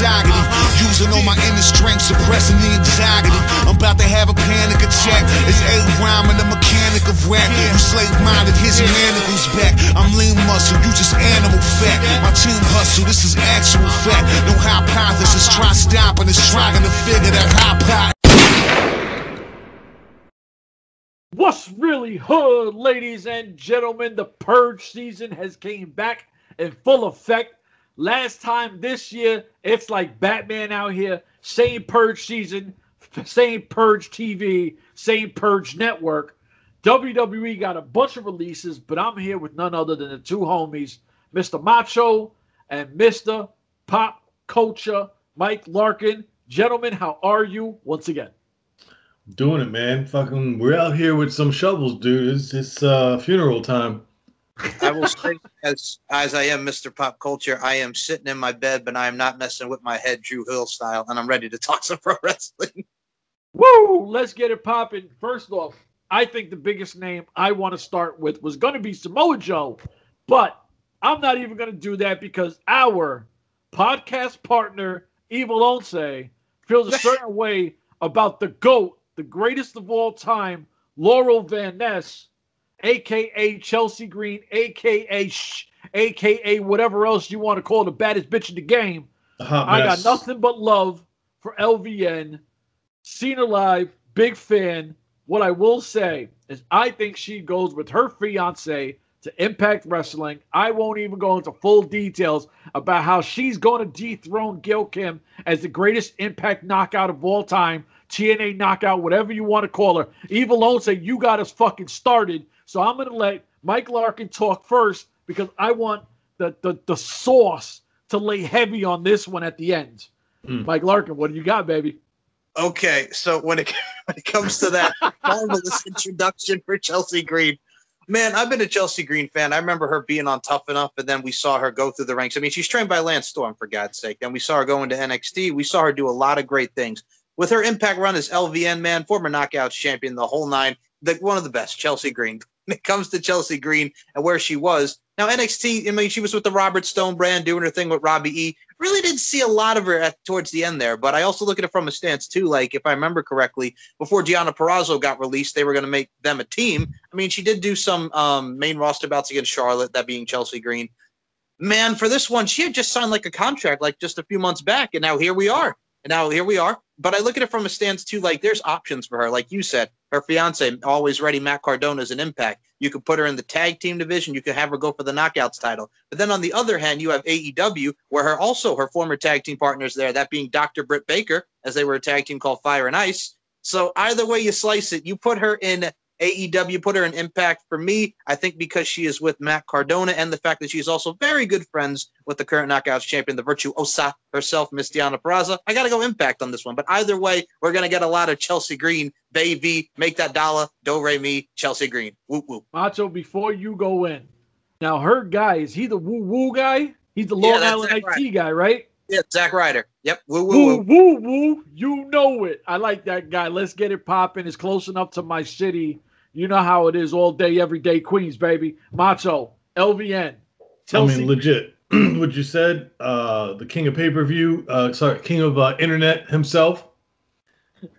misogyny. Using all my inner strength, suppressing the anxiety. I'm about to have a panic attack. It's a rhyme and the mechanic of rap. You slave minded, his manacles back. I'm lean muscle, you just animal fat. My team hustle, this is actual fact. No hypothesis, try stopping us, trying to figure that hot pot. What's really hood, ladies and gentlemen? The purge season has came back in full effect. Last time this year, it's like Batman out here. Same purge season, same purge TV, same purge network. WWE got a bunch of releases, but I'm here with none other than the two homies, Mr. Macho and Mr. Pop Culture, Mike Larkin. Gentlemen, how are you once again? Doing it, man. Fucking, we're out here with some shovels, dude. It's, it's uh, funeral time. I will say, as as I am Mr. Pop Culture, I am sitting in my bed, but I am not messing with my head, Drew Hill style, and I'm ready to talk some pro wrestling. Woo! Let's get it popping. First off, I think the biggest name I want to start with was going to be Samoa Joe, but I'm not even going to do that because our podcast partner, Evil Onse, feels a certain way about the GOAT, the greatest of all time, Laurel Van Ness, aka Chelsea Green, aka Sh- aka whatever else you want to call the baddest bitch in the game. I got nothing but love for LVN. Seen her live, big fan. What I will say is, I think she goes with her fiance to Impact Wrestling. I won't even go into full details about how she's going to dethrone Gail Kim as the greatest Impact knockout of all time, TNA knockout, whatever you want to call her. Evil Lone say you got us fucking started. So I'm going to let Mike Larkin talk first because I want the, the, the sauce to lay heavy on this one at the end. Mm. Mike Larkin, what do you got, baby? Okay, so when it when it comes to that marvelous introduction for Chelsea Green, man, I've been a Chelsea Green fan. I remember her being on Tough Enough, and then we saw her go through the ranks. I mean, she's trained by Lance Storm for God's sake. Then we saw her go into NXT. We saw her do a lot of great things with her Impact run as LVN man, former Knockouts champion, the whole nine. The, one of the best, Chelsea Green. When it comes to Chelsea Green and where she was now NXT, I mean, she was with the Robert Stone brand doing her thing with Robbie E. Really didn't see a lot of her at, towards the end there, but I also look at it from a stance too. Like if I remember correctly, before Deonna Purrazzo got released, they were going to make them a team. I mean, she did do some um, main roster bouts against Charlotte, that being Chelsea Green. Man, for this one, she had just signed like a contract like just a few months back, and now here we are. And now here we are. But I look at it from a stance too, like there's options for her. Like you said, her fiance, always ready, Matt Cardona is an impact. You could put her in the tag team division. You could have her go for the knockouts title. But then on the other hand, you have AEW, where her also her former tag team partners there, that being Dr. Britt Baker, as they were a tag team called Fire and Ice. So either way you slice it, you put her in AEW put her in impact for me. I think because she is with Matt Cardona and the fact that she's also very good friends with the current knockouts champion, the virtuosa herself, Miss Deonna Purrazzo. I got to go impact on this one. But either way, we're going to get a lot of Chelsea Green. Baby, make that dollar. Do re me, Chelsea Green. Whoop whoop. Macho, before you go in, now her guy, is he the woo woo guy? He's the Long Yeah, Island IT right. guy, right? Yeah, Zack Ryder. Yep. Woo woo Woo woo. woo woo. You know it. I like that guy. Let's get it popping. It's close enough to my city. You know how it is all day, every day, Queens, baby. Macho, LVN. I Chelsea. mean, legit. what you said, uh, the king of pay per view, uh, sorry, king of uh, internet himself,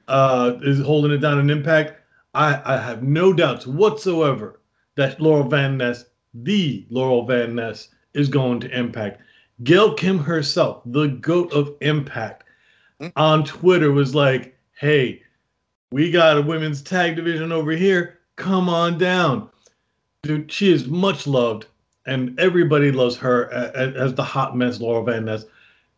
uh, is holding it down in Impact. I, I have no doubts whatsoever that Laurel Van Ness, the Laurel Van Ness, is going to Impact. Gail Kim herself, the goat of Impact, Hmm. on Twitter was like, "Hey, we got a women's tag division over here. Come on down." Dude, she is much loved and everybody loves her as the hot mess Laura Van Ness.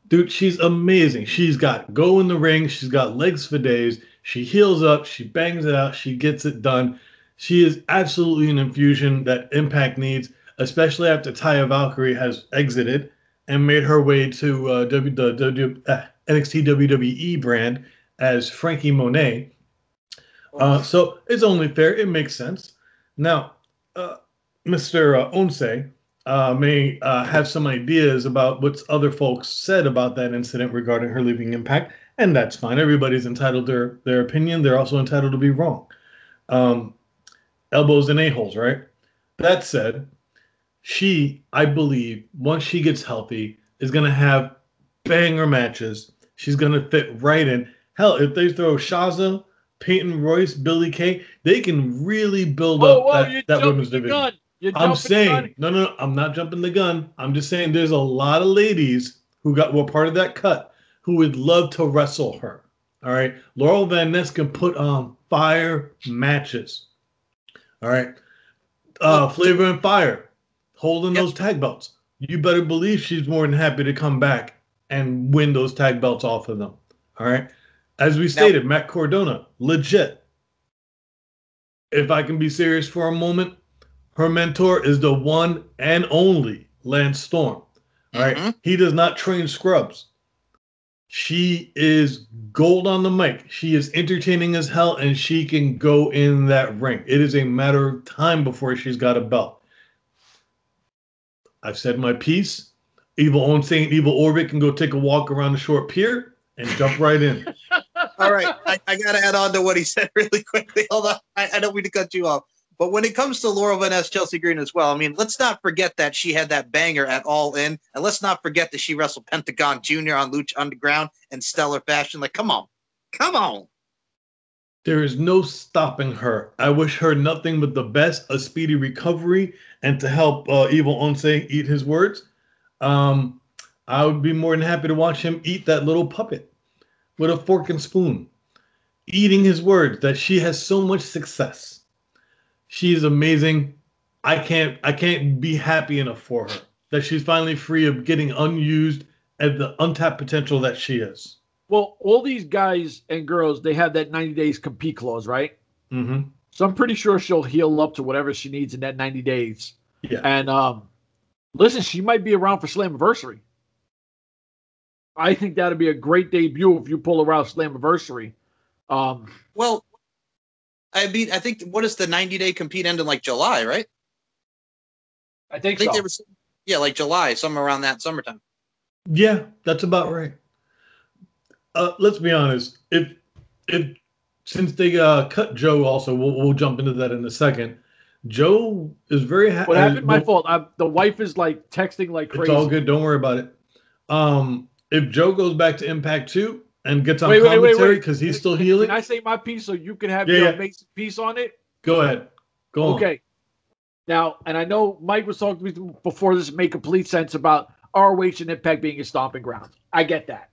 Dude, she's amazing. She's got go in the ring. She's got legs for days. She heals up. She bangs it out. She gets it done. She is absolutely an infusion that Impact needs, especially after Taya Valkyrie has exited and made her way to uh, w, the w, uh, NXT WWE brand as Franky Monet. Uh, so it's only fair. It makes sense. Now, uh, Mr. Uh, Onse uh, may uh, have some ideas about what other folks said about that incident regarding her leaving Impact, and that's fine. Everybody's entitled to their, their opinion. They're also entitled to be wrong. Um, elbows and a-holes, right? That said, she, I believe, once she gets healthy, is going to have banger matches. She's gonna fit right in. Hell, if they throw Shaza, Peyton Royce, Billie Kay, they can really build Whoa, up whoa, that, that women's division. I'm saying, no, no, no, I'm not jumping the gun. I'm just saying there's a lot of ladies who got were part of that cut who would love to wrestle her. All right. Laurel Van Ness can put on fire matches. All right. Uh Flavor and Fire holding Yep. those tag belts. You better believe she's more than happy to come back and win those tag belts off of them. All right. As we stated, Matt Cardona, legit. If I can be serious for a moment, her mentor is the one and only Lance Storm. All right. Mhm. He does not train scrubs. She is gold on the mic. She is entertaining as hell, and she can go in that ring. It is a matter of time before she's got a belt. I've said my piece. Evil on Saint Evil Orbit can go take a walk around the short pier and jump right in. All right, I, I got to add on to what he said really quickly. On, I, I don't mean to cut you off. But when it comes to Laurel Van Ness, Chelsea Green as well, I mean, let's not forget that she had that banger at All In, and let's not forget that she wrestled Pentagon Jr. on Lucha Underground in stellar fashion. Like, come on, come on. There is no stopping her. I wish her nothing but the best, a speedy recovery, and to help uh, Evil Onse eat his words. Um, I would be more than happy to watch him eat that little puppet with a fork and spoon, eating his words that she has so much success. She is amazing. I can't I can't be happy enough for her that she's finally free of getting unused and the untapped potential that she is. Well, all these guys and girls, they have that 90 days compete clause, right? hmm So I'm pretty sure she'll heal up to whatever she needs in that 90 days. Yeah. And um, listen, she might be around for Slammiversary. I think that'd be a great debut if you pull her out Slammiversary. Um, Well, I mean, I think what is the 90 day compete end in like July, right? I I think, think so. they were, yeah, like July, somewhere around that summertime. Yeah, that's about right. Uh, let's be honest. If if since they uh, cut Joe, also we'll, we'll jump into that in a second. Joe is very happy. what happened? My fault. I, the wife is like texting like crazy. It's all good. Don't worry about it. Um, if Joe goes back to Impact Two and gets on Wait, wait, wait, commentary because he's still healing, Can I say my piece so you can have Yeah, your yeah. amazing piece on it? go ahead. Go on. Okay. Now, and I know Mike was talking to me before this made complete sense about ROH and Impact being a stomping ground. I get that.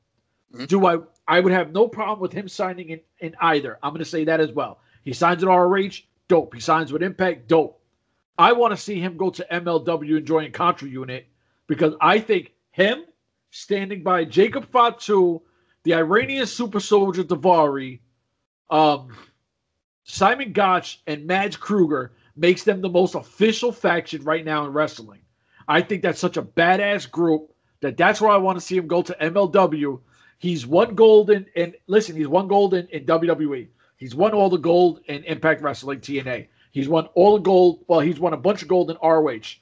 Mhm. Do I? I would have no problem with him signing in, in either. I'm going to say that as well. He signs at ROH, dope. He signs with Impact, dope. I want to see him go to MLW and join a Contra Unit because I think him standing by Jacob Fatu, the Iranian super soldier Davari, um, Simon Gotch, and Mads Krügger makes them the most official faction right now in wrestling. I think that's such a badass group that that's where I want to see him go to MLW. He's won gold in, and listen, he's won gold in, in WWE. He's won all the gold in Impact Wrestling TNA. He's won all the gold. Well, he's won a bunch of gold in ROH.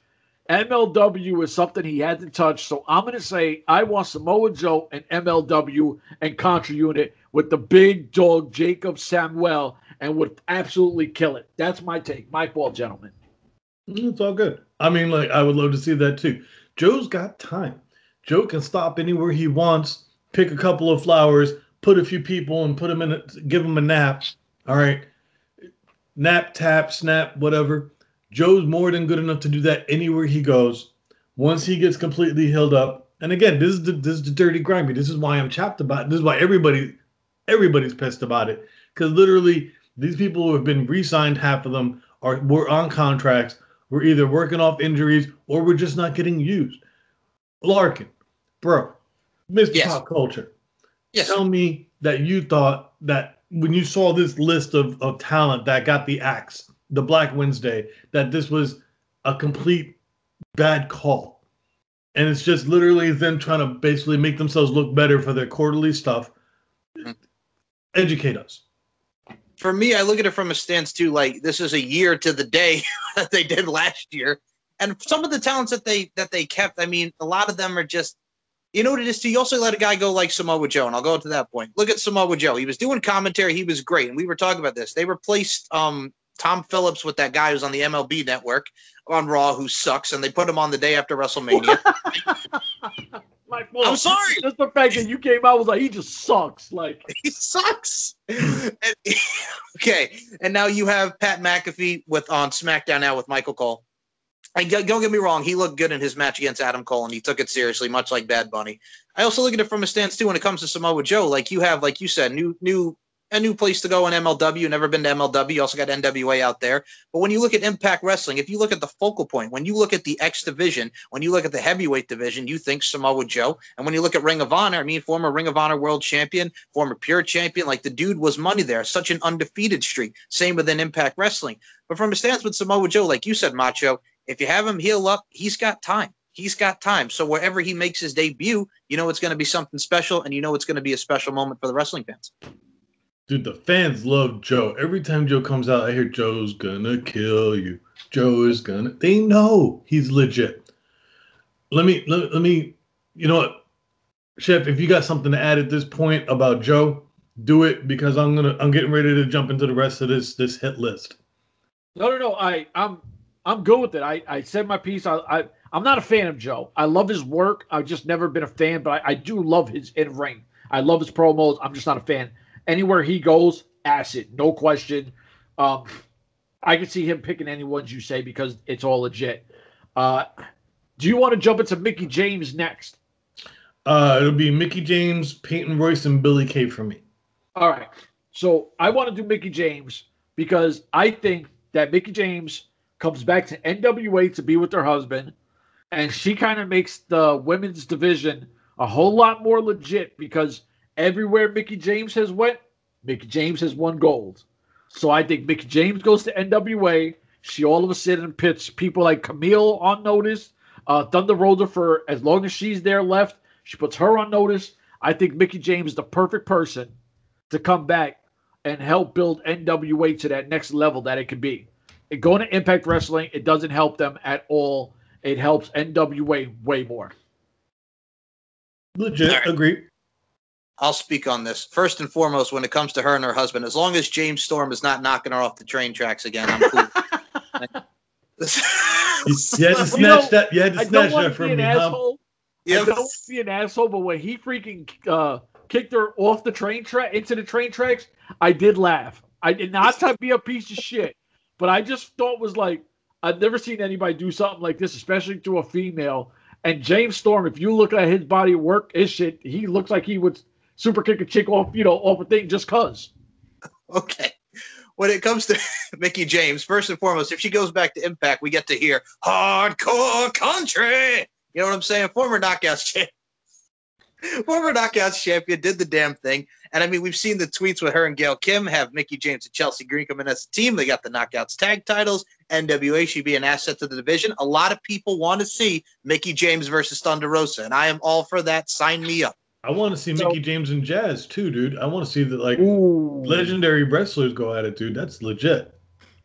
MLW is something he hasn't touched. So I'm going to say I want Samoa Joe and MLW and Contra Unit with the big dog Jacob Samuel and would absolutely kill it. That's my take. My fault, gentlemen. Mm, It's all good. I mean, like, I would love to see that too. Joe's got time. Joe can stop anywhere he wants, pick a couple of flowers, put a few people, and put them in, a, give them a nap. All right, nap, tap, snap, whatever. Joe's more than good enough to do that anywhere he goes. Once he gets completely healed up, and again, this is the this is the dirty grimy. This is why I'm chapped about. It. This is why everybody everybody's pissed about it because literally these people who have been re-signed, half of them are were on contracts we're either working off injuries or we're just not getting used. Larkin, bro, Mr. Yes. Pop Culture, Yes. tell me that you thought that when you saw this list of, of talent that got the axe, the Black Wednesday, that this was a complete bad call. And it's just literally them trying to basically make themselves look better for their quarterly stuff. Mhm. Educate us. for me, I look at it from a stance too. Like this is a year to the day that they did last year, and some of the talents that they that they kept. I mean, a lot of them are just, you know what it is. Too. You also let a guy go like Samoa Joe, and I'll go to that point. Look at Samoa Joe. He was doing commentary. He was great, and we were talking about this. They replaced um Tom Phillips with that guy who's on the MLB network on Raw who sucks, and they put him on the day after WrestleMania. My fault. I'm sorry. Just the fact that you came out was like he just sucks. Like he sucks. And- okay, and now you have Pat McAfee with on SmackDown now with Michael Cole. And don't don't get me wrong, he looked good in his match against Adam Cole, and he took it seriously, much like Bad Bunny. I also look at it from a stance too when it comes to Samoa Joe. Like you have, like you said, new new a new place to go in MLW. Never been to MLW. You also got NWA out there. But when you look at Impact Wrestling, if you look at the focal point, when you look at the X division, when you look at the heavyweight division, you think Samoa Joe. And when you look at Ring of Honor, I mean, former Ring of Honor world champion, former pure champion, like the dude was money there. Such an undefeated streak. Same within Impact Wrestling. But from a stance with Samoa Joe, like you said, Macho, if you have him heal up, he's got time. He's got time. So wherever he makes his debut, you know it's going to be something special, and you know it's going to be a special moment for the wrestling fans. Dude, the fans love Joe. Every time Joe comes out, I hear Joe's gonna kill you. Joe is gonna. They know he's legit. Let me let, let me. You know what, Chef? If you got something to add at this point about Joe, do it because I'm gonna. I'm getting ready to jump into the rest of this this hit list. no, no, no. I I'm I'm good with it. I I said my piece. I I I'm not a fan of Joe. I love his work. I've just never been a fan, but I, I do love his in ring. I love his promos. I'm just not a fan. Anywhere he goes, acid, no question. Um, I can see him picking any ones you say because it's all legit. Uh, do you want to jump into Mickie James next? Uh, it'll be Mickie James, Peyton Royce, and Billie Kay for me. All right. So I want to do Mickie James because I think that Mickie James comes back to NWA to be with her husband, and she kind of makes the women's division a whole lot more legit because everywhere Mickie James has went, Mickie James has won gold. So I think Mickie James goes to NWA. She all of a sudden puts people like Kamille on notice, uh, Thunder Rosa for as long as she's there left. She puts her on notice. I think Mickie James is the perfect person to come back and help build NWA to that next level that it could be. And going to Impact Wrestling, it doesn't help them at all. It helps NWA way more. Legit, All right. agree. I'll speak on this. First and foremost, when it comes to her and her husband, as long as James Storm is not knocking her off the train tracks again, I'm cool. You, you had to snatch You know, that. You had to I don't snatch that to from be an me. Huh? asshole. I don't want to be an asshole, but when he freaking uh, kicked her off the train track into the train tracks, I did laugh. I did not to be a piece of shit, but I just thought was like I've never seen anybody do something like this, especially to a female. And James Storm, if you look at his body work, his shit, he looks like he would super kick a chick off, you know, off a thing just cause. Okay. When it comes to Mickie James, first and foremost, if she goes back to Impact, we get to hear hardcore country. You know what I'm saying? Former knockouts champ. Former knockouts champion did the damn thing. And I mean, we've seen the tweets with her and Gail Kim have Mickie James and Chelsea Green come in as a team. They got the knockouts tag titles. NWA should be an asset to the division. A lot of people want to see Mickie James versus Thunder Rosa, and I am all for that. Sign me up. I want to see So- Mickie James and Jazz too, dude. I want to see that like Ooh. legendary wrestlers go at it, dude. That's legit.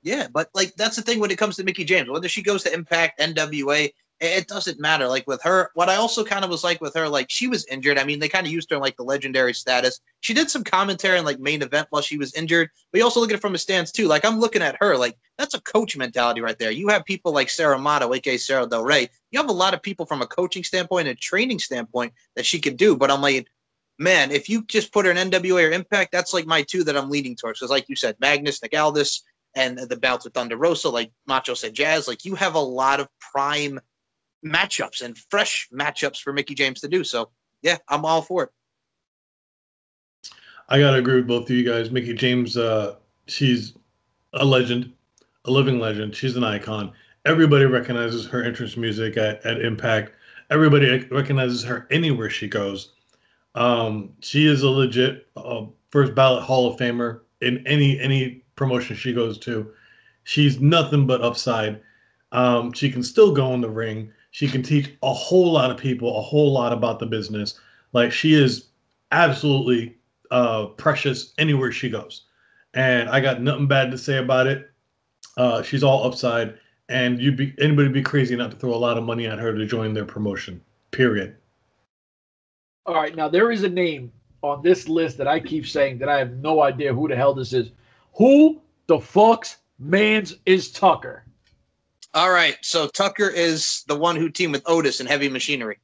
Yeah, but like that's the thing when it comes to Mickie James. Whether she goes to Impact, NWA, it- doesn't matter. Like with her, what I also kind of was like with her, like she was injured. I mean, they kind of used her in like the legendary status. She did some commentary in like main event while she was injured. But you also look at it from a stance too. Like I'm looking at her, like that's a coach mentality right there. You have people like Sara Amato, aka Sara Del Rey. You have a lot of people from a coaching standpoint and training standpoint that she could do. But I'm like, man, if you just put her in NWA or Impact, that's like my two that I'm leaning towards. Because like you said, Magnus, Nick and the bouts with Thunder Rosa, like Macho said, Jazz, like you have a lot of prime matchups and fresh matchups for Mickie James to do. So yeah, I'm all for it. I gotta agree with both of you guys. Mickie James, uh, she's a legend, a living legend. She's an icon. Everybody recognizes her entrance music at, at Impact. Everybody recognizes her anywhere she goes. Um, she is a legit uh, first ballot Hall of Famer in any any promotion she goes to. She's nothing but upside. Um, she can still go in the ring. She can teach a whole lot of people a whole lot about the business. Like she is absolutely uh, precious anywhere she goes. And I got nothing bad to say about it. Uh, she's all upside, and you'd be anybody be crazy not to throw a lot of money at her to join their promotion. Period. All right, now there is a name on this list that I keep saying that I have no idea who the hell this is. Who the fuck's Man's is Tucker. All right. So Tucker is the one who teamed with Otis in Heavy Machinery.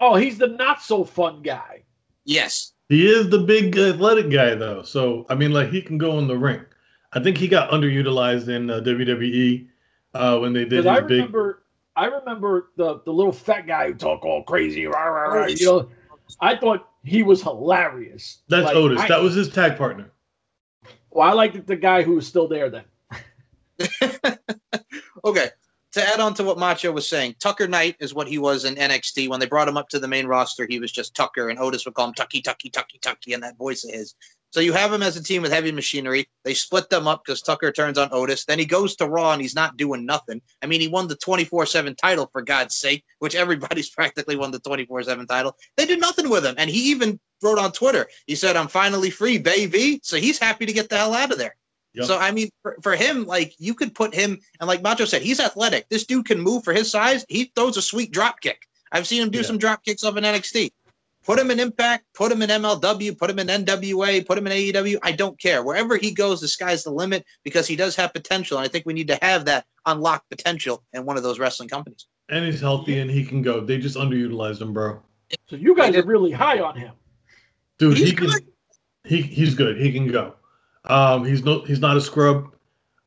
Oh, he's the not so fun guy. Yes. He is the big athletic guy, though. So I mean, like he can go in the ring. I think he got underutilized in uh, WWE uh, when they did Because I his big. remember, I remember the the little fat guy who talked all crazy. Rah, rah, rah, you know, I thought he was hilarious. That's Like, Otis. I, that was his tag partner. Well, I liked the guy who was still there then. Okay. To add on to what Macho was saying, Tucker Knight is what he was in NXT. When they brought him up to the main roster, he was just Tucker, and Otis would call him Tucky, Tucky, Tucky, Tucky, and that voice of his. So you have him as a team with heavy machinery. They split them up because Tucker turns on Otis. Then he goes to Raw and he's not doing nothing. I mean, he won the 24 7 title, for God's sake, which everybody's practically won the 24 7 title. They did nothing with him. And he even wrote on Twitter, he said, I'm finally free, baby. So he's happy to get the hell out of there. Yep. So I mean, for, for him, like you could put him, and like Macho said, he's athletic. This dude can move for his size. He throws a sweet drop kick. I've seen him do Yeah. some drop kicks up in NXT. Put him in Impact, put him in MLW, put him in NWA, put him in AEW. I don't care. Wherever he goes, the sky's the limit because he does have potential. And I think we need to have that unlocked potential in one of those wrestling companies. and he's healthy and he can go. They just underutilized him, bro. So you guys are really high on him. Dude, He's he can. good. He he's good. He can go. Um, he's no. He's not a scrub.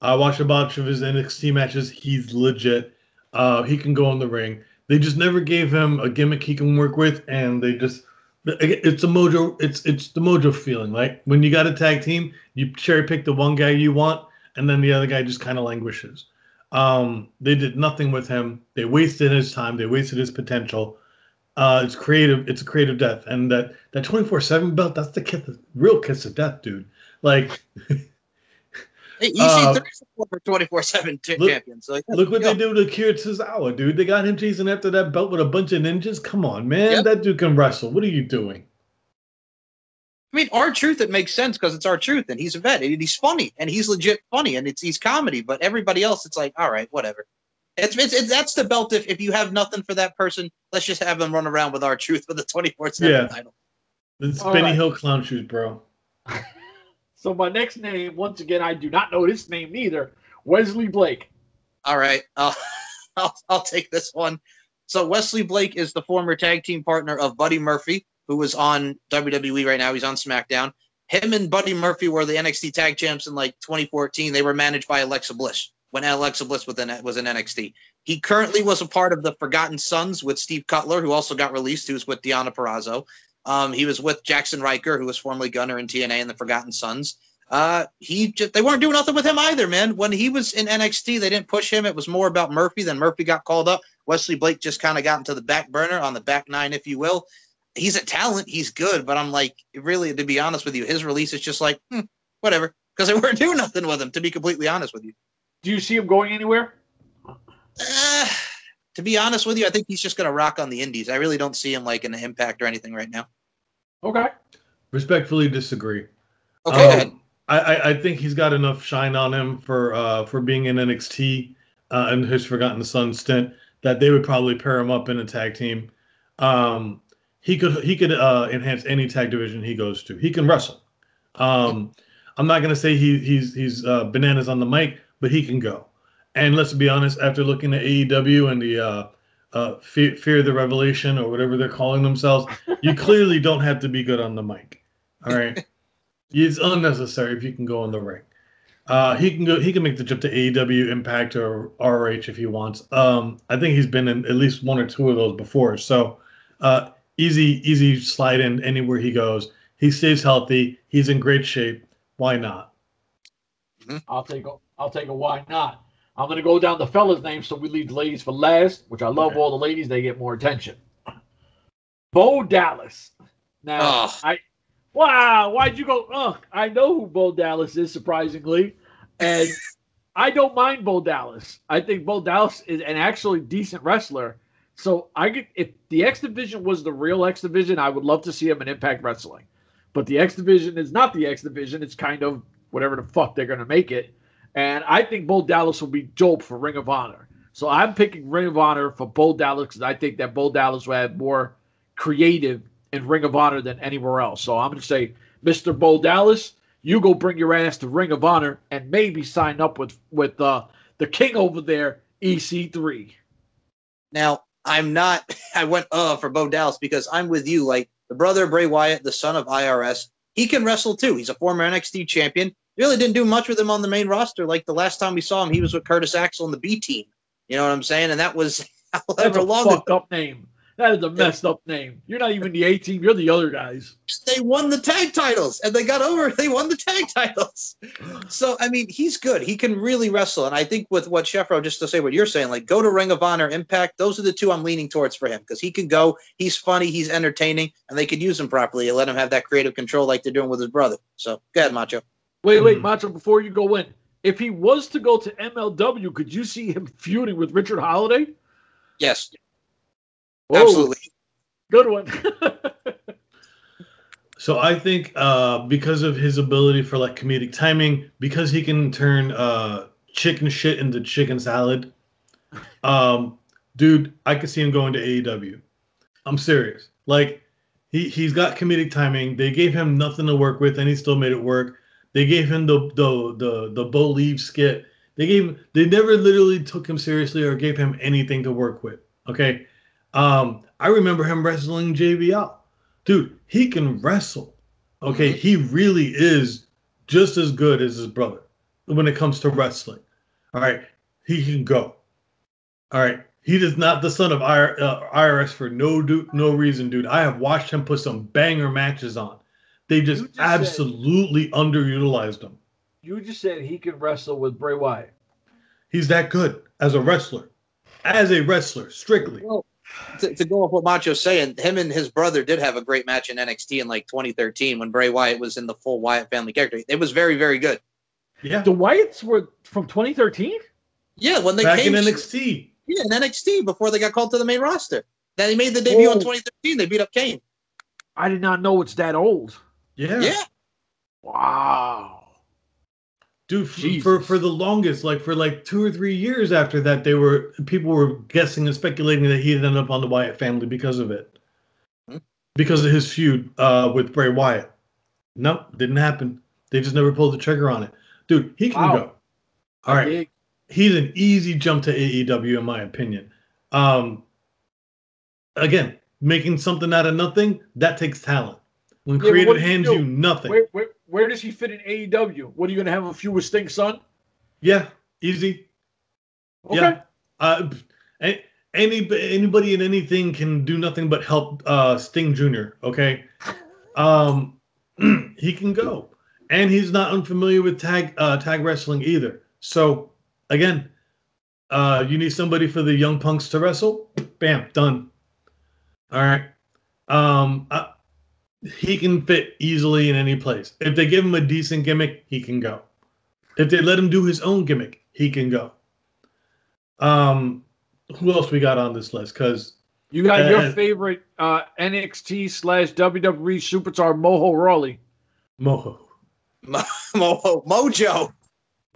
I watched a bunch of his NXT matches. He's legit. Uh, he can go in the ring. They just never gave him a gimmick he can work with, and they just. It's a mojo. It's it's the mojo feeling. Like when you got a tag team, you cherry pick the one guy you want, and then the other guy just kind of languishes. Um, they did nothing with him. They wasted his time. They wasted his potential. Uh, it's creative. It's a creative death, and that that twenty four seven belt. That's the kiss, real kiss of death, dude. Like, Hey, Uh, EC3 is a former 24 7 look- champion. So look what yeah. they do to Kira Tozawa, dude. They got him chasing after that belt with a bunch of ninjas. Come on, man. Yep. That dude can wrestle. What are you doing? I mean, R-Truth it makes sense because it's R-Truth, and he's a vet, and he's funny, and he's legit funny, and it's he's comedy. But everybody else, it's like, all right, whatever. It's, it's, it's that's the belt. If, if you have nothing for that person, let's just have them run around with R-Truth for the twenty four Yeah. seven title. It's All Benny right. Hill clown shoes, bro. So my next name, once again, I do not know this name neither. Wesley Blake. All right, I'll, I'll I'll take this one. So Wesley Blake is the former tag team partner of Buddy Murphy, who is on WWE right now. He's on SmackDown. Him and Buddy Murphy were the NXT tag champs in like 2014. They were managed by Alexa Bliss when Alexa Bliss was in, was in NXT. He currently was a part of the Forgotten Sons with Steve Cutler, who also got released, who was with Deonna Purrazzo. Um, he was with Jaxson Ryker, who was formerly Gunner in TNA and the Forgotten Sons. Uh, he just, they weren't doing nothing with him either, man. When he was in NXT, they didn't push him. It was more about Murphy. Then Murphy got called up. Wesley Blake just kind of got into the back burner on the back nine, if you will. He's a talent. He's good, but I'm like, really, to be honest with you, his release is just like, hmm, whatever, because they weren't doing nothing with him. To be completely honest with you, Do you see him going anywhere? uh, to be honest with you, I think he's just gonna rock on the Indies. I really don't see him like in an Impact or anything right now. Okay. Respectfully disagree. Okay, Um, go ahead. I, I, I think he's got enough shine on him for uh, for being in NXT uh, and his Forgotten Son stint that they would probably pair him up in a tag team. Um, he could he could uh, enhance any tag division he goes to. He can wrestle. Um, I'm not gonna say he he's he's uh, bananas on the mic, but he can go. And let's be honest, after looking at AEW and the uh, uh, Fear, Fear the Revelation or whatever they're calling themselves, you clearly don't have to be good on the mic. All right. It's unnecessary if you can go in the ring. Uh, he can go. He can make the jump to AEW, Impact, or RH if he wants. Um, I think he's been in at least one or two of those before. So uh, easy, easy slide in anywhere he goes. He stays healthy. He's in great shape. Why not? I'll take a I'll take a why not. I'm gonna go down the fellas' names so we leave the ladies for last, which I love Okay. all the ladies, they get more attention. Bo Dallas. Now Oh. I wow, why'd you go? Oh, I know who Bo Dallas is, surprisingly. And I don't mind Bo Dallas. I think Bo Dallas is an actually decent wrestler. So I get if the X division was the real X division, I would love to see him in Impact Wrestling. But the X division is not the X division. It's kind of whatever the fuck they're gonna make it. And I think Bo Dallas will be dope for Ring of Honor. So I'm picking Ring of Honor for Bo Dallas because I think that Bo Dallas will have more creative in Ring of Honor than anywhere else. So I'm going to say, Mr. Bo Dallas, you go bring your ass to Ring of Honor and maybe sign up with with uh, the king over there, EC3. Now, I'm not, I went uh for Bo Dallas because I'm with you. Like the brother of Bray Wyatt, the son of IRS, he can wrestle too. He's a former NXT champion. Really didn't do much with him on the main roster. Like the last time we saw him, he was with Curtis Axel in the B team. You know what I'm saying? And that was That's however a long fucked ago. up name. That is a messed up name. You're not even the A team. You're the other guys. They won the tag titles and they got over. They won the tag titles. So I mean, he's good. He can really wrestle. And I think with what Shefro, just to say what you're saying, like go to Ring of Honor, Impact. Those are the two I'm leaning towards for him because he can go. He's funny. He's entertaining, and they could use him properly and let him have that creative control like they're doing with his brother. So go ahead, Macho. Wait, wait, Mhm. Macho, before you go in, if he was to go to MLW, could you see him feuding with Richard Holliday? Yes, Whoa, absolutely. Good one. So I think uh, because of his ability for like comedic timing, because he can turn uh, chicken shit into chicken salad, um, dude, I could see him going to AEW. I'm serious. Like he he's got comedic timing. They gave him nothing to work with, and he still made it work. They gave him the the the the Bo Leave skit. They gave they never literally took him seriously or gave him anything to work with. Okay, um, I remember him wrestling JBL dude, he can wrestle. Okay, Mhm. he really is just as good as his brother when it comes to wrestling. All right, he can go. All right, he is not the son of IR, uh, IRS for no do, no reason, dude. I have watched him put some banger matches on. They just, You just said- absolutely underutilized him. you just said he could wrestle with Bray Wyatt. He's that good as a wrestler, as a wrestler, strictly. Well, to, to go off what Macho's saying, him and his brother did have a great match in NXT in like 2013 when Bray Wyatt was in the full Wyatt family character. It was very, very good. Yeah, The Wyatts were from 2013? Yeah, when they back came in NXT. yeah, in NXT before they got called to the main roster. Then he made the debut in Oh. 2013. They beat up Kane. I did not know it's that old. Yeah. Yeah. Wow. Dude, Jesus. for for the longest, like for like two or three years after that, they were people were guessing and speculating that he'd end up on the Wyatt family because of it, Hmm. because of his feud uh, with Bray Wyatt. Nope, didn't happen. They just never pulled the trigger on it. Dude, he can Wow. go. All right, Big. he's an easy jump to AEW in my opinion. Um, again, making something out of nothing that takes talent. When Yeah, but creative what does he hands do? you nothing, Where, where, where does he fit in AEW? What are you going to have a few with Sting, son? yeah, easy. Okay. Yeah. Uh, any anybody in anything can do nothing but help uh, Sting Jr. Okay, um, he can go, and he's not unfamiliar with tag uh, tag wrestling either. So again, uh, you need somebody for the young punks to wrestle. Bam, done. All right. Um, uh, he can fit easily in any place. If they give him a decent gimmick, he can go. If they let him do his own gimmick, he can go. Um, who else we got on this list? Because You got your Uh, favorite uh, NXT slash WWE superstar, Moho Rawley. Moho. Mo- Mojo.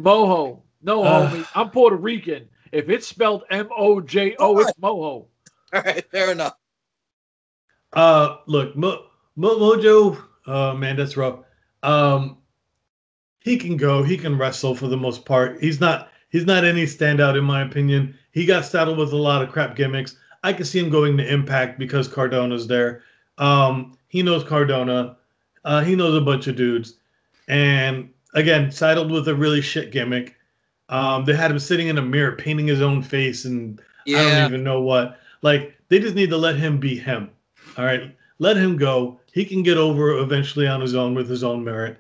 Moho. No, Uh. homie. I'm Puerto Rican. If it's spelled M O J O, it's Moho. All right, fair enough. Uh, look, Mo, Mo, Mojo. Uh, man, that's rough. Um, he can go. He can wrestle for the most part. He's not. He's not any standout in my opinion. He got saddled with a lot of crap gimmicks. I can see him going to Impact because Cardona's there. Um, he knows Cardona. Uh, he knows a bunch of dudes, and again, saddled with a really shit gimmick. Um, they had him sitting in a mirror painting his own face, and I don't even know what. Like they just need to let him be him. All right, let him go. He can get over eventually on his own with his own merit.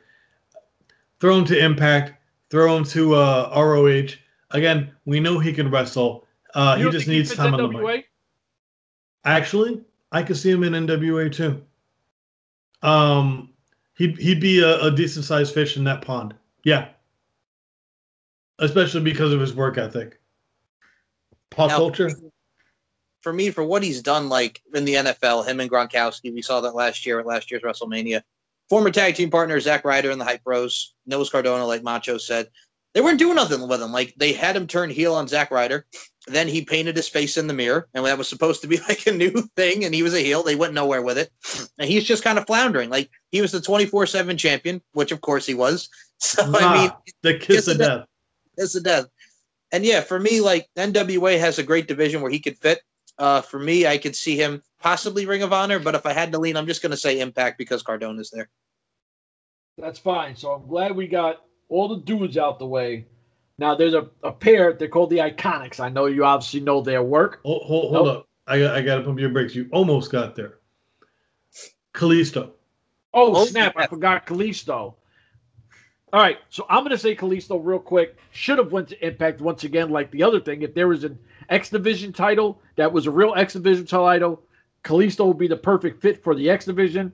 Throw him to Impact. Throw him to uh, ROH. Again, we know he can wrestle. Uh, he just needs fits time on the NWA? mic. Actually, I could see him in NWA too. Um, he'd he'd be a, a decent sized fish in that pond. Yeah, especially because of his work ethic. Pop Now, culture. For me, for what he's done, like in the NFL, him and Gronkowski, we saw that last year at last year's WrestleMania. Former tag team partner Zack Ryder and the Hype Bros knows Cardona, like Macho said. they weren't doing nothing with him. Like they had him turn heel on Zack Ryder. Then he painted his face in the mirror, and that was supposed to be like a new thing. And he was a heel. They went nowhere with it, and he's just kind of floundering. Like he was the twenty four seven champion, which of course he was. So I ah, mean, the kiss of death. it's a death. And yeah, for me, like NWA has a great division where he could fit. Uh, for me, I could see him possibly Ring of Honor, but if I had to lean, I'm just going to say Impact because Cardona's there. That's fine. So I'm glad we got all the dudes out the way. Now there's a, a pair. They're called the Iconics. I know you obviously know their work. Hold, hold, hold up. I got I got to pump your brakes. You almost got there. Kalisto. Oh, Oh, snap! I forgot Kalisto. All right, so I'm going to say Kalisto real quick. Should have went to Impact once again, like the other thing. If there was an X Division title that was a real X Division title, Kalisto would be the perfect fit for the X Division.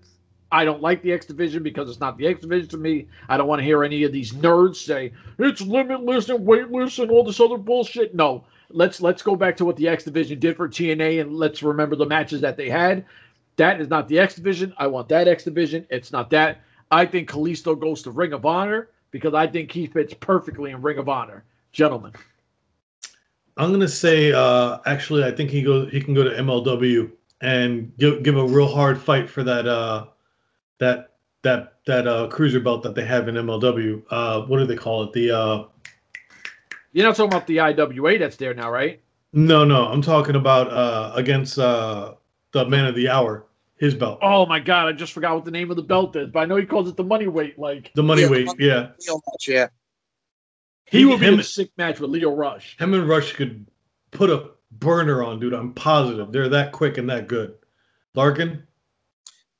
I don't like the X Division because it's not the X Division to me. I don't want to hear any of these nerds say it's limitless and weightless and all this other bullshit. No, let's let's go back to what the X Division did for TNA and let's remember the matches that they had. That is not the X Division. I want that X Division. It's not that. I think Kalisto goes to Ring of Honor because I think he fits perfectly in Ring of Honor. Gentlemen. I'm gonna say uh, actually I think he goes he can go to MLW and give give a real hard fight for that uh, that that that uh, cruiser belt that they have in MLW. Uh, what do they call it? The uh, You're not talking about the IWA that's there now, right? no no I'm talking about uh, against uh, the man of the hour his belt Oh my god, I just forgot what the name of the belt is, but I know he calls it the money weight. Like the money Yeah, the weight money- yeah Real much, yeah. He would be him, in a sick match with Lio Rush. him and Rush could put a burner on dude. I'm positive they're that quick and that good. Larkin.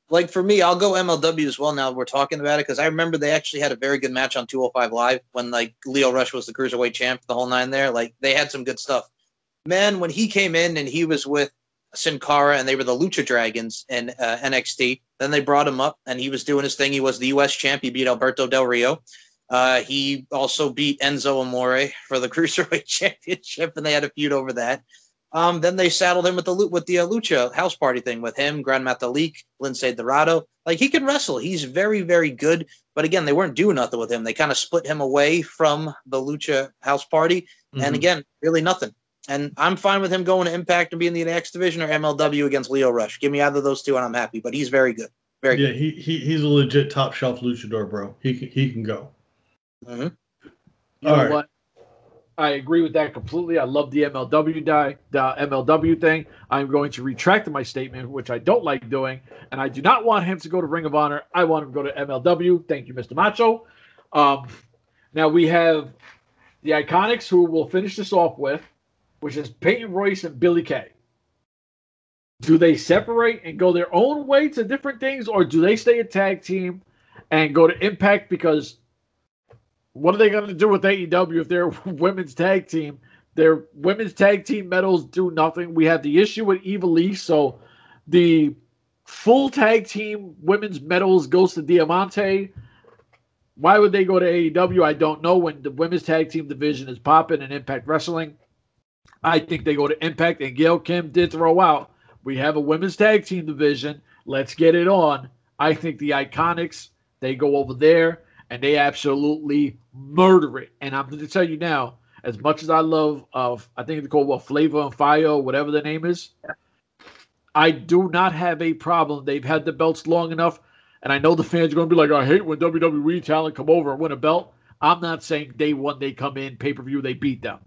Like for me, I'll go MLW as well. Now we're talking about it because I remember they actually had a very good match on 205 Live when like Lio Rush was the cruiserweight champ, the whole nine there. Like they had some good stuff. Man, when he came in and he was with Sin Cara and they were the Lucha Dragons in uh, NXT, then they brought him up and he was doing his thing. He was the U.S. champ. He beat Alberto Del Rio. Uh, he also beat Enzo Amore for the cruiserweight championship, and they had a feud over that. Um, then they saddled him with the with the uh, Lucha house party thing with him, Grand Metalik, Lince Dorado. Like he can wrestle. He's very, very good. But again, they weren't doing nothing with him. They kind of split him away from the Lucha house party. Mhm. And again, really nothing. And I'm fine with him going to Impact and being in the X division or MLW against Lio Rush. Give me either of those two, and I'm happy. But he's very good. Very yeah, he, he he's a legit top shelf luchador, bro. He he can go. Good. hmm You All know right. what? I agree with that completely. I love the MLW die, the MLW thing. I'm going to retract my statement, which I don't like doing, and I do not want him to go to Ring of Honor. I want him to go to MLW. Thank you, Mr. Macho. Um, now we have the Iconics, who we'll finish this off with, which is Peyton Royce and Billie Kay. Do they separate and go their own way to different things, or do they stay a tag team and go to Impact because what are they going to do with AEW if they're a women's tag team? Their women's tag team medals do nothing. We have the issue with Ivelisse, so the full tag team women's medals goes to Diamante. Why would they go to AEW? I don't know. When the women's tag team division is popping in Impact Wrestling, I think they go to Impact. And Gail Kim did throw out, we have a women's tag team division. Let's get it on. I think the Iconics they go over there and they absolutely murder it. And I'm going to tell you now, as much as I love, uh, I think it's called what Flavor and Fire, or whatever the name is. I do not have a problem. They've had the belts long enough, and I know the fans are going to be like, "I hate when WWE talent come over and win a belt." I'm not saying day one they come in pay per view they beat them.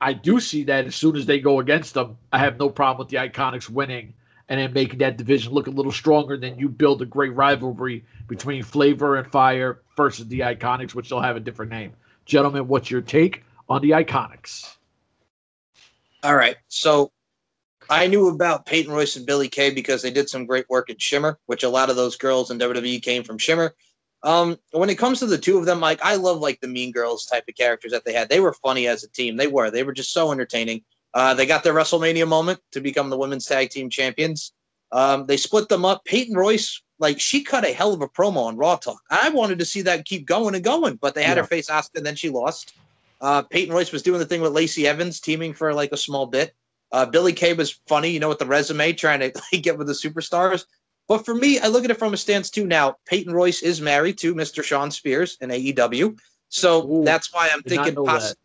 I do see that as soon as they go against them, I have no problem with the Iconics winning and then making that division look a little stronger. Then you build a great rivalry between Flavor and Fire versus the Iconics, which they'll have a different name. Gentlemen, what's your take on the Iconics? All right. So I knew about Peyton Royce and Billie Kay because they did some great work at Shimmer, which a lot of those girls in WWE came from Shimmer. Um, when it comes to the two of them, like I love like the Mean Girls type of characters that they had. They were funny as a team. They were. They were just so entertaining. Uh, they got their WrestleMania moment to become the women's tag team champions. Um, they split them up. Peyton Royce, like she cut a hell of a promo on Raw Talk. I wanted to see that keep going and going, but they had Yeah. her face Asuka, and then she lost. Uh, Peyton Royce was doing the thing with Lacey Evans, teaming for like a small bit. Uh, Billie Kay was funny, you know, with the resume, trying to like, get with the superstars. But for me, I look at it from a stance too. Now, Peyton Royce is married to Mr. Shawn Spears in AEW. So Ooh, that's why I'm thinking know that.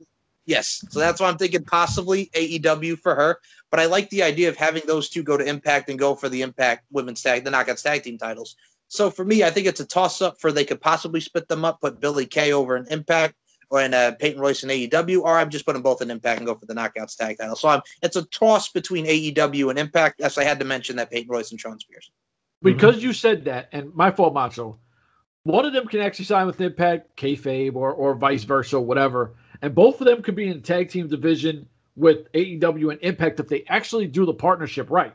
Yes, so that's why I'm thinking possibly AEW for her. But I like the idea of having those two go to Impact and go for the Impact Women's Tag, the Knockouts Tag Team titles. So for me, I think it's a toss up for they could possibly split them up, put Billie Kay over in Impact or in uh, Peyton Royce in AEW, or I'm just put them both in Impact and go for the Knockouts Tag title. So I'm, it's a toss between AEW and Impact. Yes, I had to mention that Peyton Royce and Shawn Spears. because you said that, and my fault, Macho. One of them can actually sign with Impact, kayfabe, or or vice versa, whatever, and both of them could be in the tag team division with AEW and Impact if they actually do the partnership right.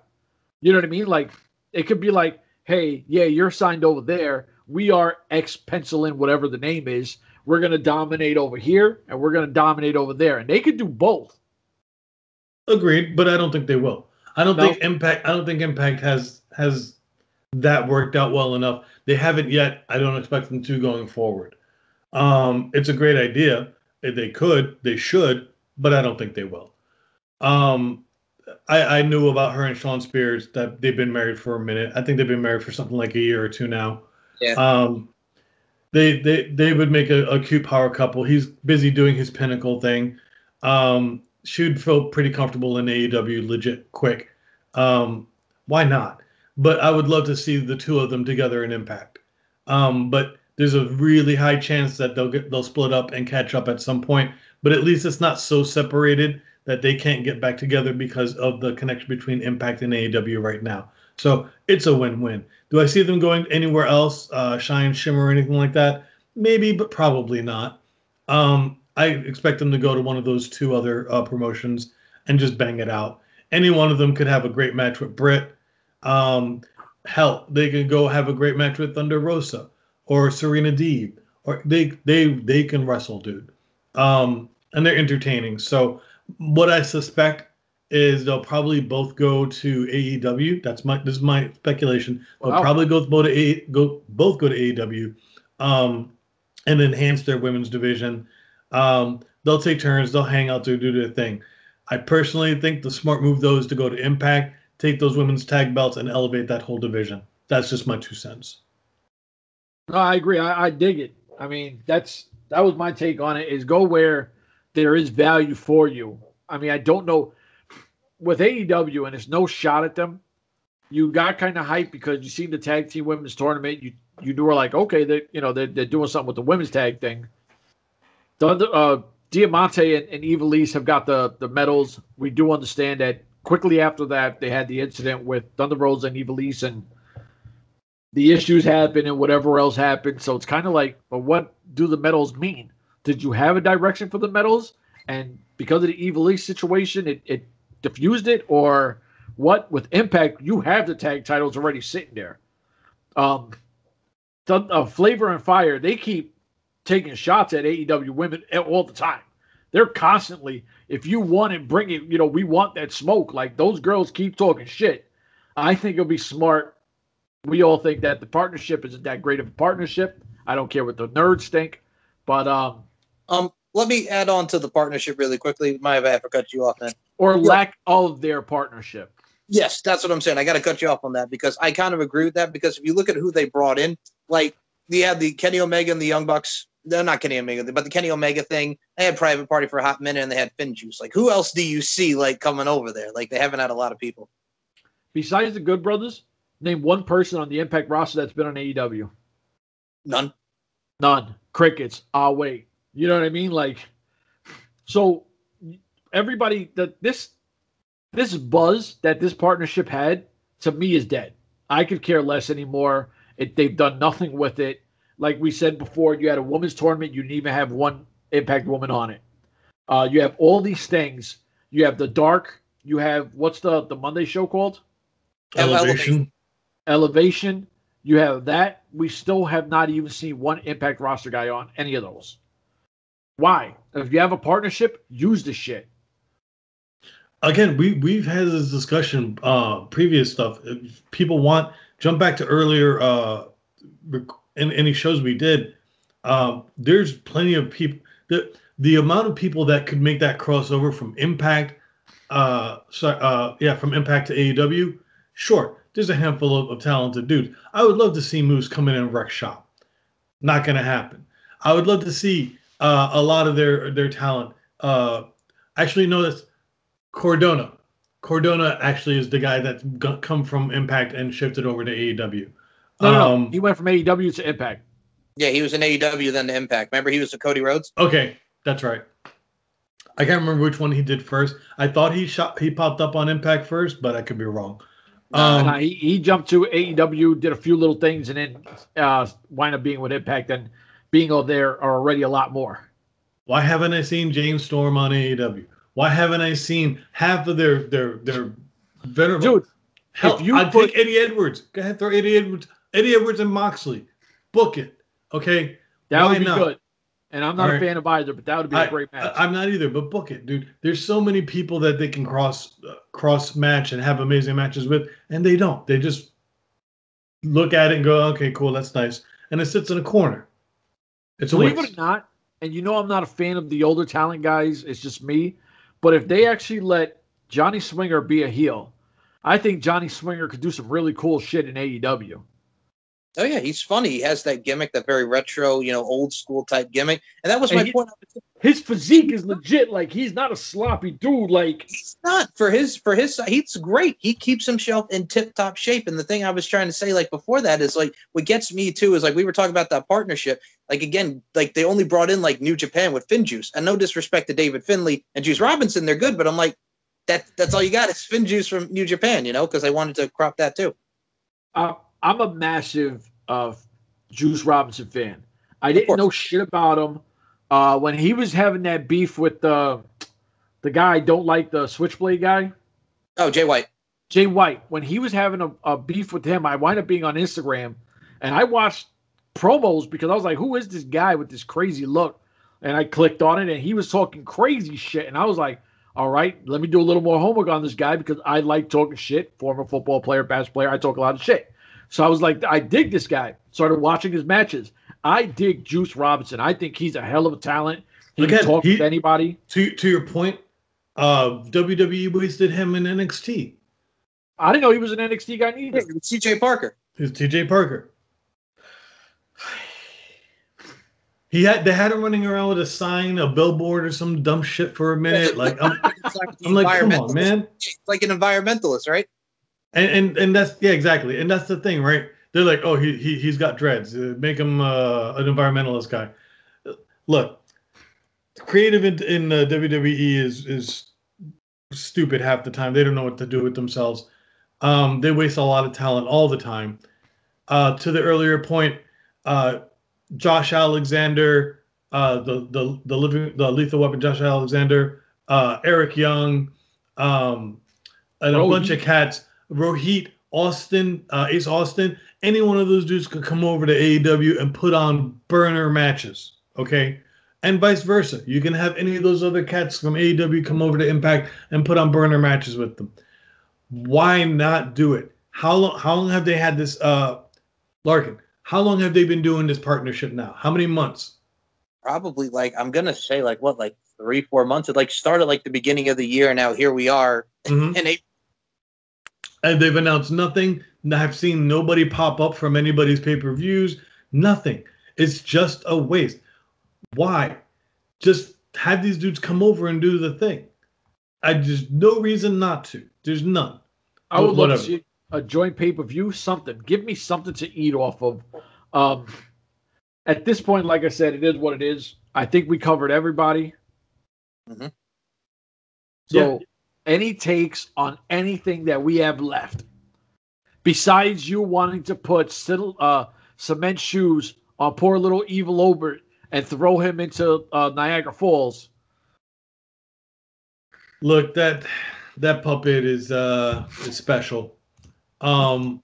You know what I mean? Like it could be like, hey, yeah, you're signed over there. We are X pencil in whatever the name is. We're gonna dominate over here, and we're gonna dominate over there, and they could do both. Agreed, but I don't think they will. I don't No. think Impact. I don't think Impact has has that worked out well enough. They haven't yet. I don't expect them to going forward. Um, it's a great idea. They could, they should, but I don't think they will. Um, I, I knew about her and Shawn Spears that they've been married for a minute. I think they've been married for something like a year or two now. Yeah. Um, they they they would make a, a cute power couple. He's busy doing his pinnacle thing. Um, she would feel pretty comfortable in AEW legit quick. Um, why not? But I would love to see the two of them together in Impact. Um, but there's a really high chance that they'll get they'll split up and catch up at some point. But at least it's not so separated that they can't get back together because of the connection between Impact and AEW right now. So it's a win-win. Do I see them going anywhere else, uh, Shine, Shimmer, or anything like that? Maybe, but probably not. Um, I expect them to go to one of those two other uh, promotions and just bang it out. Any one of them could have a great match with Britt. Um, hell, they could go have a great match with Thunder Rosa or Serena Deeb, or they they they can wrestle, dude. Um, and they're entertaining. So what I suspect is they'll probably both go to AEW. That's my this is my speculation. They'll Wow. probably go to A, go both go to AEW, um, and enhance their women's division. Um, they'll take turns. They'll hang out to do their thing. I personally think the smart move though is to go to Impact, take those women's tag belts, and elevate that whole division. That's just my two cents. No, I agree. I, I dig it. I mean, that's that was my take on it. Is go where there is value for you. I mean, I don't know with AEW, and it's no shot at them. You got kind of hyped because you seen the tag team women's tournament. You you were like, okay, they you know they're, they're doing something with the women's tag thing. Thunder, uh, Diamante and, and Ivelisse have got the the medals. We do understand that quickly after that they had the incident with Thunder Rosa and Ivelisse and the issues happen and whatever else happened. So it's kind of like, but what do the medals mean? Did you have a direction for the medals? And because of the Ivelisse situation, it, it diffused it, or what? With Impact, you have the tag titles already sitting there. Um, the, uh, Flavor and Fire, they keep taking shots at AEW women all the time. They're constantly, if you want it, bring it. You know, we want that smoke. Like those girls keep talking shit. I think it'll be smart we all think that the partnership isn't that great of a partnership. I don't care what the nerds think, but um, Um, let me add on to the partnership really quickly. My bad for cut you off then. or lack of their partnership. Yes, that's what I'm saying. I got to cut you off on that because I kind of agree with that. Because if you look at who they brought in, like they had the Kenny Omega and the Young Bucks. They're not Kenny Omega, but the Kenny Omega thing. They had Private Party for a hot minute, and they had Finn Juice. Like, who else do you see like coming over there? Like, they haven't had a lot of people. Besides the Good Brothers, name one person on the Impact roster that's been on AEW. None. None. Crickets. Ah, wait. You know what I mean? Like, so everybody that this this buzz that this partnership had to me is dead. I could care less anymore. It, they've done nothing with it. Like we said before, you had a women's tournament. You didn't even have one Impact woman on it. Uh, you have all these things. You have the dark. You have what's the the Monday show called? Elevation. Elevation. You have that. We still have not even seen one Impact roster guy on any of those. Why? If you have a partnership, use the shit. again we we've had this discussion uh previous stuff If people want jump back to earlier uh in any shows we did um there's plenty of people the the amount of people that could make that crossover from impact uh uh yeah from impact to aew sure there's a handful of, of talented dudes i would love to see moose come in and wreck shop not gonna happen i would love to see uh, a lot of their their talent. Uh, actually, no, that's Cardona. Cardona actually is the guy that's go- come from Impact and shifted over to AEW. No, no, no. Um, He went from AEW to Impact. Yeah, he was in AEW then to Impact. Remember, he was with Cody Rhodes. Okay, that's right. I can't remember which one he did first. I thought he shot he popped up on Impact first, but I could be wrong. Um, Nah, he, he jumped to AEW, did a few little things, and then uh, wind up being with Impact and being over there already a lot more. Why haven't I seen James Storm on AEW? Why haven't I seen half of their their their veteran? Dude, Hell, if you I'd put- take Eddie Edwards. Go ahead, throw Eddie Edwards, Eddie Edwards and Moxley. Book it, okay? that Why would be not? good. And I'm not All a fan of either, but that would be I, a great match. I, am not either, but book it, dude. There's so many people that they can cross uh, cross match and have amazing matches with, and they don't. They just look at it and go, "Okay, cool, that's nice," and it sits in a corner. It's a Believe waste. it or not, and you know I'm not a fan of the older talent guys, it's just me. But if they actually let Johnny Swinger be a heel, I think Johnny Swinger could do some really cool shit in AEW. Oh yeah, he's funny. He has that gimmick, that very retro, you know, old school type gimmick. And that was And my point. His physique is legit. Like he's not a sloppy dude. Like He's not for his for his. He's great. He keeps himself in tip top shape. And the thing I was trying to say, like before that, is like what gets me too is like we were talking about that partnership. Like again, like they only brought in like New Japan with Finn Juice. And no disrespect to David Finlay and Juice Robinson, they're good, but I'm like, that that's all you got is Finn Juice from New Japan, you know, because I wanted to crop that too. uh, I'm a massive uh, Juice Robinson fan. I didn't know shit about him uh, when he was having that beef with the the guy I don't like the Switchblade guy. Oh, Jay White. Jay White, when he was having a, a beef with him, I wind up being on Instagram and I watched promos because I was like, who is this guy with this crazy look? And I clicked on it and he was talking crazy shit. And I was like, all right, let me do a little more homework on this guy because I like talking shit. Former football player, basketball player, I talk a lot of shit. So I was like, I dig this guy. Started watching his matches. I dig Juice Robinson. I think he's a hell of a talent. He Look can at- talk he- with anybody. To to your point, uh, WWE wasted him in NXT. I didn't know he was an NXT guy neither. CJ Parker. Is TJ Parker. He had they had him running around with a sign, a billboard, or some dumb shit for a minute. Like I'm, like I'm like, come on, man. Like an environmentalist, right? And and and that's yeah, exactly. And that's the thing, right? They're like, oh, he he he's got dreads. Uh, make him uh, an environmentalist guy. Look, creative in, in uh, WWE is is stupid half the time. They don't know what to do with themselves. Um, they waste a lot of talent all the time. Uh, to the earlier point, uh, Josh Alexander, uh, the the the living the lethal weapon, Josh Alexander, uh, Eric Young, um, and a bunch of cats. Rohit, Austin, uh, Ace Austin, any one of those dudes could come over to AEW and put on burner matches. Okay. And vice versa. You can have any of those other cats from AEW come over to Impact and put on burner matches with them. Why not do it? How long how long have they had this uh Larkin? How long have they been doing this partnership now? How many months? Probably like I'm gonna say like what like three four months. It like started like the beginning of the year. Now here we are Mhm. in April. And they've announced nothing. I've seen nobody pop up from anybody's pay-per-views. Nothing. It's just a waste. Why? Just have these dudes come over and do the thing. I just no reason not to. There's none. I would love to see a joint pay per view, something. Give me something to eat off of. Um, at this point, like I said, it is what it is. I think we covered everybody. Mhm. So, any takes on anything that we have left, besides you wanting to put uh, cement shoes on poor little evil Obert and throw him into uh, Niagara Falls? Look, that that puppet is uh is special. Um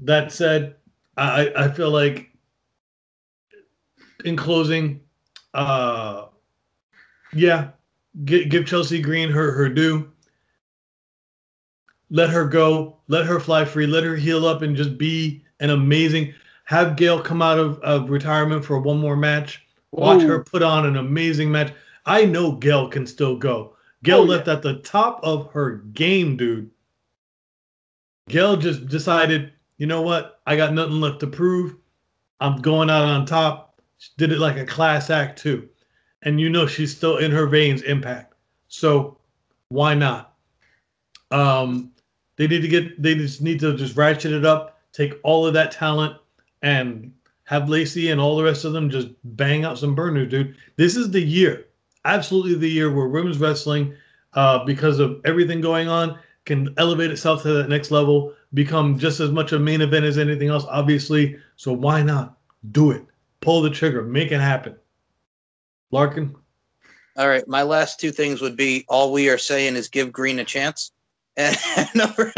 that said, I I feel like in closing, uh yeah, give, give Chelsea Green her her due. Let her go, let her fly free, let her heal up and just be an amazing have Gail come out of, of retirement for one more match. Watch Ooh. her put on an amazing match. I know Gail can still go. Gail Oh, yeah. left at the top of her game, dude. Gail just decided, you know what? I got nothing left to prove. I'm going out on top. did it like a class act too. And you know she's still in her veins impact. So why not? Um they need to get they just need to just ratchet it up, take all of that talent and have Lacey and all the rest of them just bang out some burners, dude. This is the year, absolutely the year where women's wrestling, uh, because of everything going on, can elevate itself to that next level, become just as much a main event as anything else, obviously. So why not do it? Pull the trigger, make it happen. Larkin. All right, my last two things would be all we are saying is give Green a chance, and number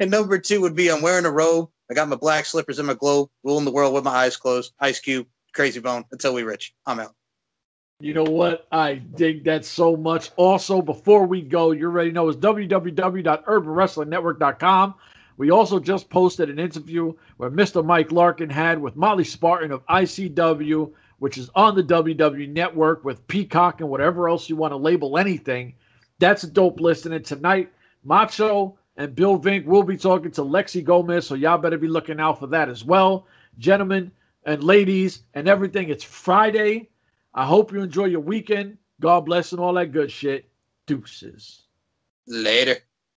and number two would be I'm wearing a robe I got my black slippers and my globe, ruling the world with my eyes closed. Ice Cube, Krayzie Bone, until we rich. I'm out. You know what? I dig that so much. Also, before we go, you already know is www.urbanwrestlingnetwork.com. We also just posted an interview where Mr. Mike Larkin had with Molly Spartan of ICW, which is on the WWE network with Peacock and whatever else you want to label anything. That's a dope listen. And tonight, Macho and Bill Vink will be talking to Lexi Gomez, so y'all better be looking out for that as well. Gentlemen and ladies and everything, it's Friday. I hope you enjoy your weekend. God bless and all that good shit. Deuces. Later.